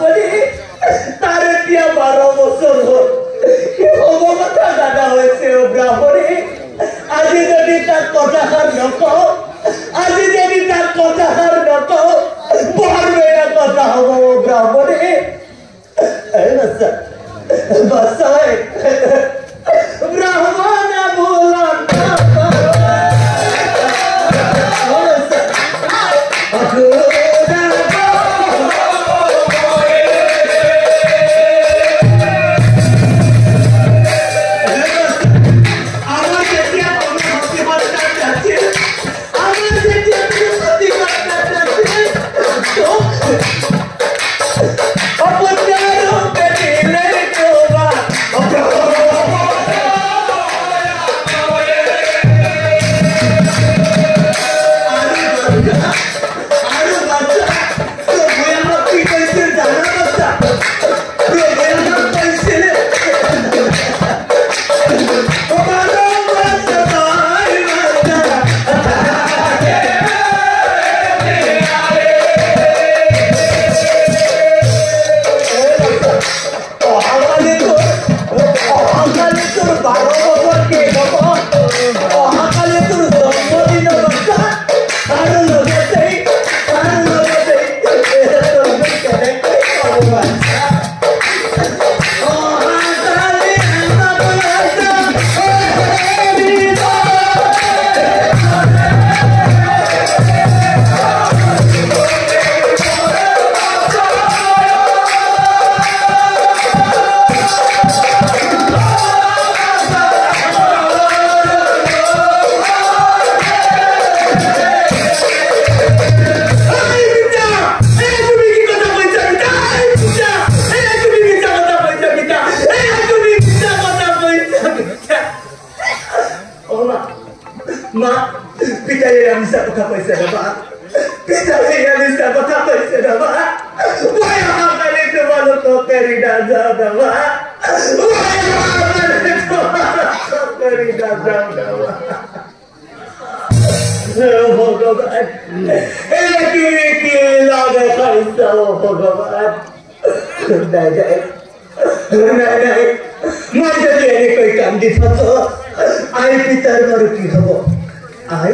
করি তার দিয়া বারো বছর হোক অবগতা দাদা হয়েছে ও ব্রাহ্মণে। আজি যদি তার কথাহার নক আজি যদি তার কথাহার নক পারবে না কথা হব ও ব্রাহ্মণে। বাসায় পিতাই মিছা কথা কৈছে ৰবা পিতাই মিছা কথা কৈছে ৰবা মই অহাকালি তোমালোকক এৰি নাযাওঁ ৰবা মই অহাকালি তোমালোকক এৰি নাযাওঁ ৰবা ভগৱান এই তুমি কি লাগে খাইছা ভগৱান নাই নাই নাই নাই মই যদি এনেকৈ কান্দি থাকো আই পিতাৰ বাৰু কি হ'ব আই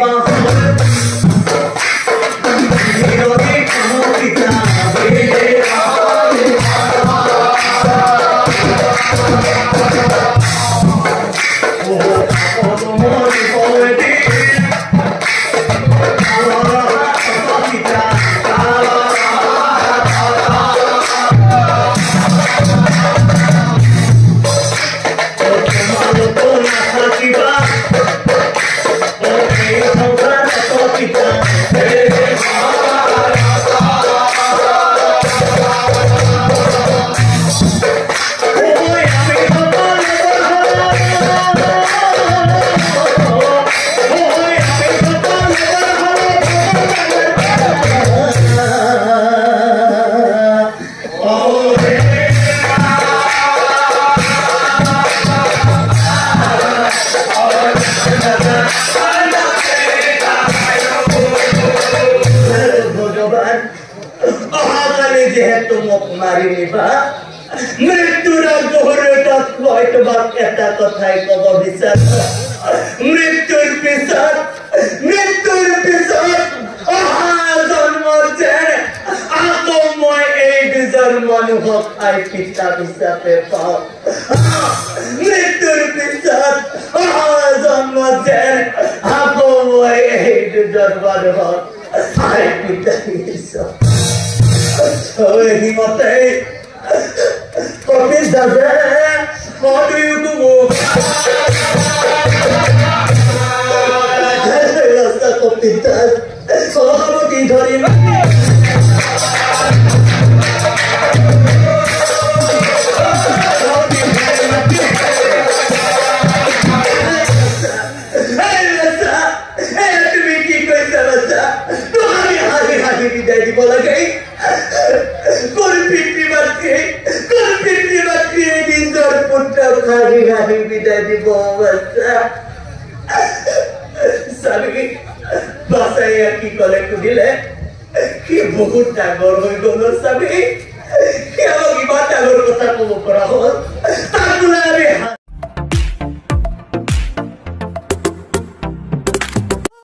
ます。পারিনি বা মৃত্যুর গহরটা হয়তো বা এটা কথাই কব বিচার মৃত্যুর পিছত মৃত্যুর পিছত অহা জন্মতে আকৌ মই এই দুজন মানুহক আই পিতা রাস্তা কপিল দাস সভাপতি ধরিব তুমি কি কৈছা বাচ্চা তোমার হাসি হাসি ইত্যাদি বউ বাচ্চা স্বামী বাসাইয়া কি কলে খুঁজিলে কি বহুত ডাঙর হৈ গল স্বামী? কিয় ইমান ডাঙৰ কথা কব পৰা হল? তাক বোলে আমি